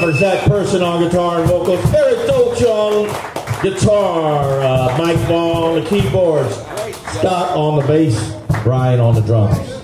for Zac Person on guitar and vocals, Eric Dolch on guitar, uh, Mike Baugh on the keyboards, Scott on the bass, Brian on the drums.